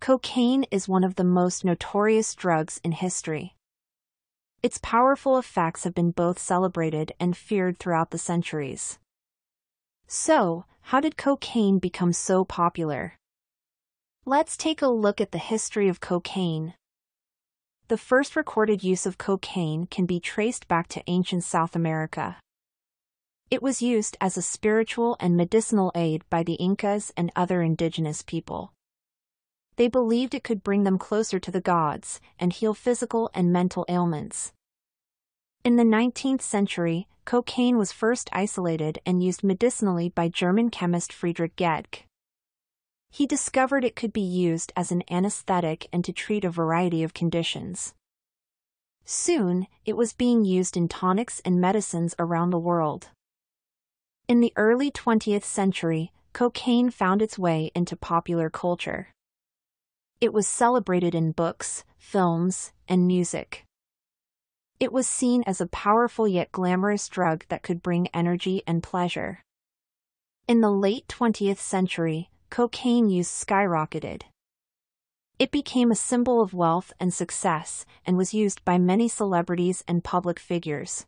Cocaine is one of the most notorious drugs in history. Its powerful effects have been both celebrated and feared throughout the centuries. So, how did cocaine become so popular? Let's take a look at the history of cocaine. The first recorded use of cocaine can be traced back to ancient South America. It was used as a spiritual and medicinal aid by the Incas and other indigenous people. They believed it could bring them closer to the gods and heal physical and mental ailments. In the 19th century, cocaine was first isolated and used medicinally by German chemist Friedrich Gaedcke. He discovered it could be used as an anesthetic and to treat a variety of conditions. Soon, it was being used in tonics and medicines around the world. In the early 20th century, cocaine found its way into popular culture. It was celebrated in books, films, and music. It was seen as a powerful yet glamorous drug that could bring energy and pleasure. In the late 20th century, cocaine use skyrocketed. It became a symbol of wealth and success and was used by many celebrities and public figures.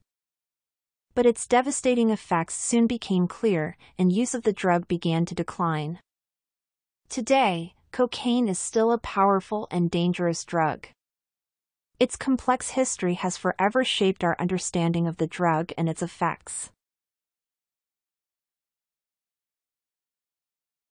But its devastating effects soon became clear and use of the drug began to decline. Today, cocaine is still a powerful and dangerous drug. Its complex history has forever shaped our understanding of the drug and its effects.